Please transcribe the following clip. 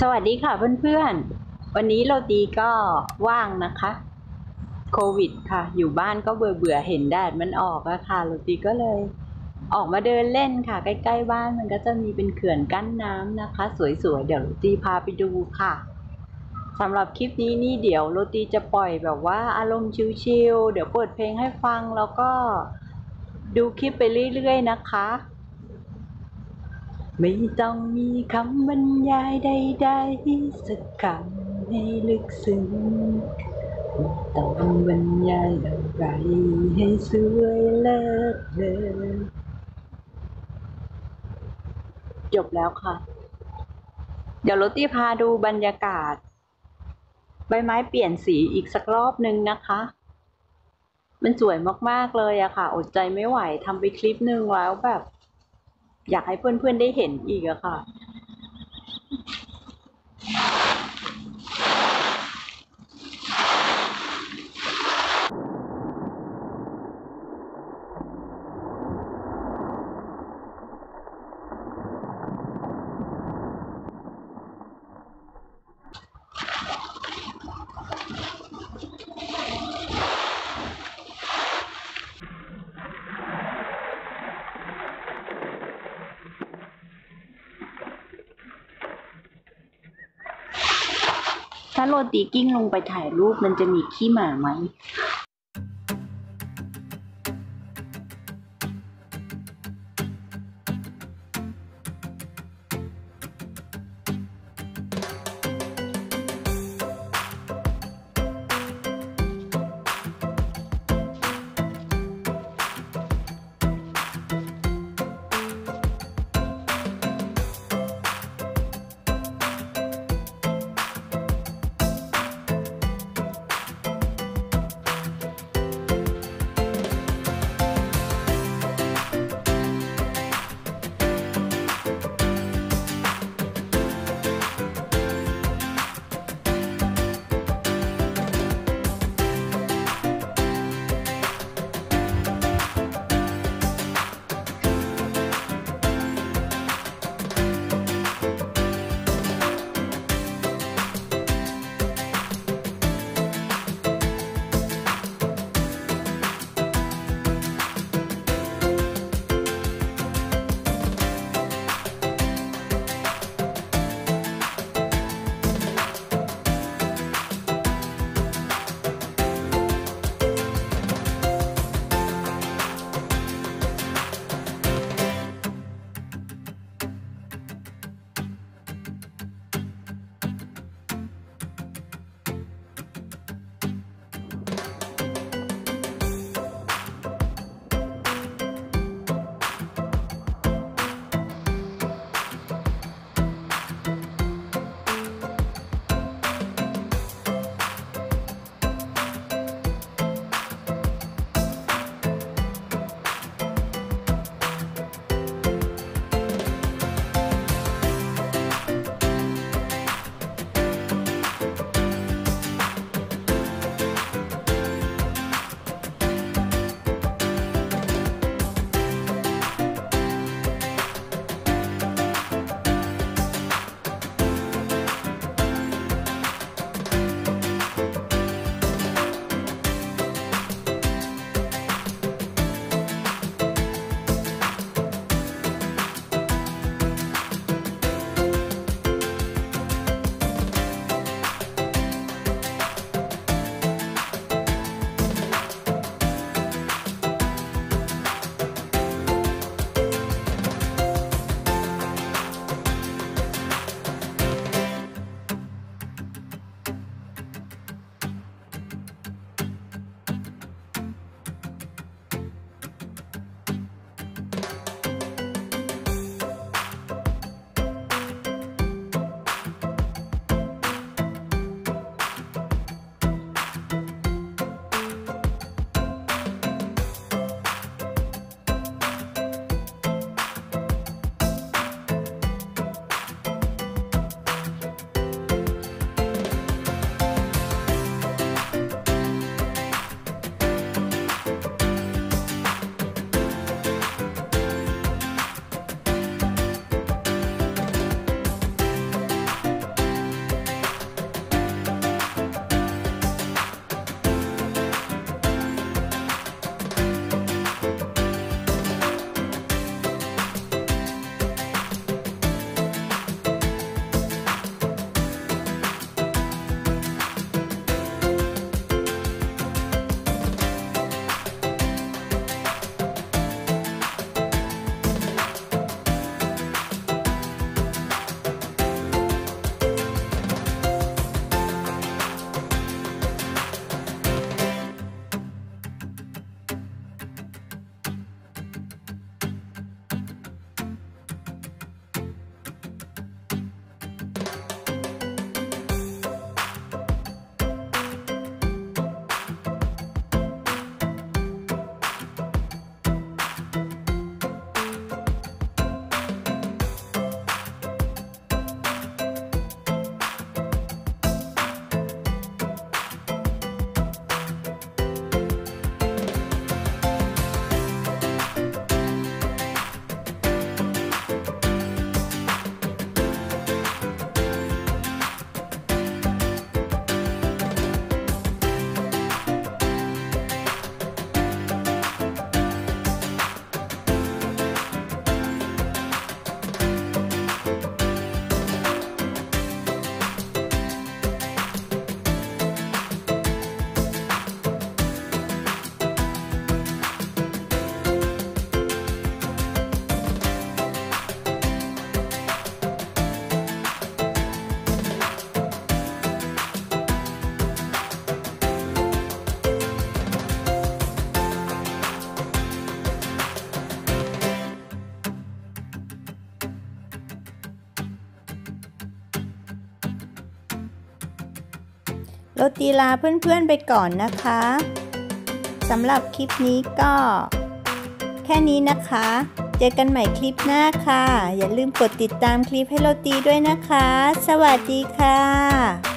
สวัสดีค่ะเพื่อนๆ วันนี้โรตีก็ว่างนะคะ โควิดค่ะ อยู่บ้านก็เบื่อเบื่อเห็นแดดมันออกอะค่ะโรตีก็เลย ออกมาเดินเล่นค่ะ ใกล้ๆบ้านมันก็จะมีเป็นเขื่อนกั้นน้ำนะคะ สวยๆ เดี๋ยวโรตีพาไปดูค่ะสำหรับคลิปนี้นี่เดี๋ยวโรตีจะปล่อยแบบว่าอารมณ์ชิลๆ เดี๋ยวเปิดเพลงให้ฟังแล้วก็ดูคลิปไปเรื่อยๆนะคะ ไม่ต้องมีคำบรรยายใดๆสักคำให้ลึกซึ้งไม่ต้องบรรยายอะไรให้สวยเลิศเลยจบแล้วค่ะ เดี๋ยวรถตี้พาดูบรรยากาศ ใบไม้เปลี่ยนสีอีกสักรอบนึงนะคะ มันสวยมากๆเลยอะค่ะ อดใจไม่ไหวทำไปคลิปนึงแล้วแบบ อยากให้เพื่อนๆได้เห็นอีกอะค่ะ ถ้าโรตีกิ้งลงไปถ่ายรูปมันจะมีขี้หมาไหม โรตีลาเพื่อนๆไปก่อนนะคะสำหรับคลิปนี้ก็ แค่นี้นะคะ เจอกันใหม่คลิปหน้าค่ะ อย่าลืมกดติดตามคลิปให้โรตีด้วยนะคะ สวัสดีค่ะ